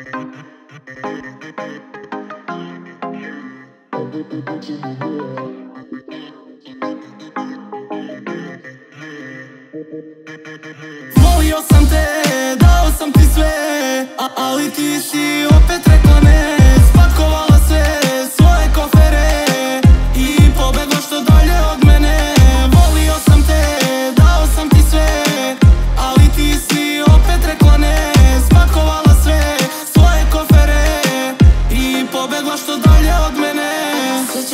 Volio sam te, dao sam ti sve Ali ti si opet rekla ne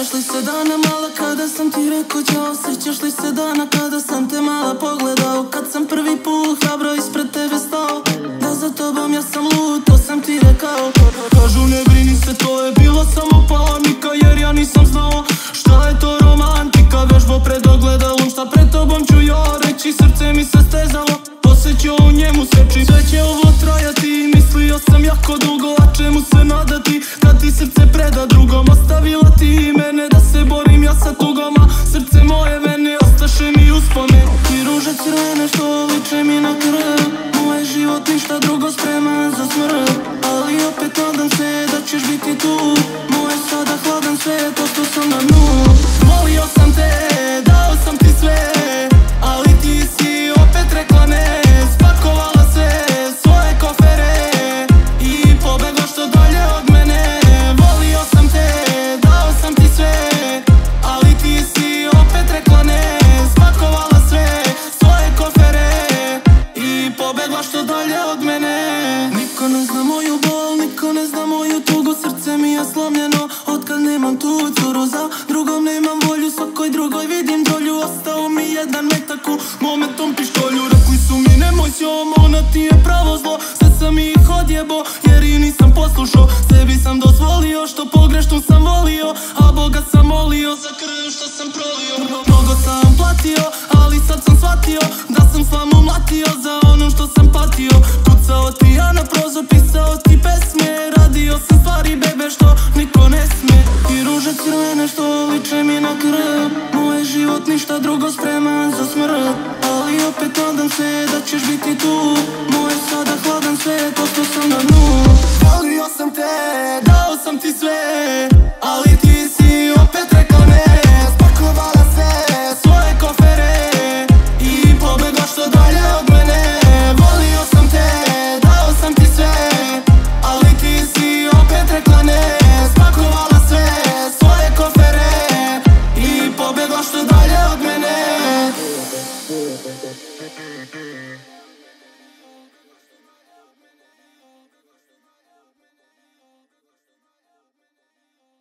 Sjećaš li se dana mala kada sam ti rekao ćao Sjećaš li se dana kada sam te mala pogledao? Kad sam prvi put hrabro ispred tebe stao Da za tobom ja sam lud, to sam ti rekao. Kažu ne brini se, to je bilo samo panika Jer ja nisam znao šta je to romantika. Vežbo pred ogledalom, šta pred tobom ću ja reći Srce mi se stezalo, osjećao u njemu seči Sve će ovo trajati, mislio sam jako dugo A čemu se nadati, kad ti srce preda drugom Ostavila I ruže crvene što liče mi na krv Za drugom nemam volju, svakoj drugoj vidim dolju. Ostao mi jedan metak u momentom pištolju. Rekli su mi nemoj s njom, ona ti je pravo zlo. Sve sam ih odjebo, jer i nisam poslušao. Sebi sam dozvolio, što pogrešno sam volio A Boga sam molio, za krv što sam prolio. Mnogo sam platio, ali sad sam shvatio Da sam slamu mlatio za crvene što liče mi na krv Moj život ništa drugo spreman za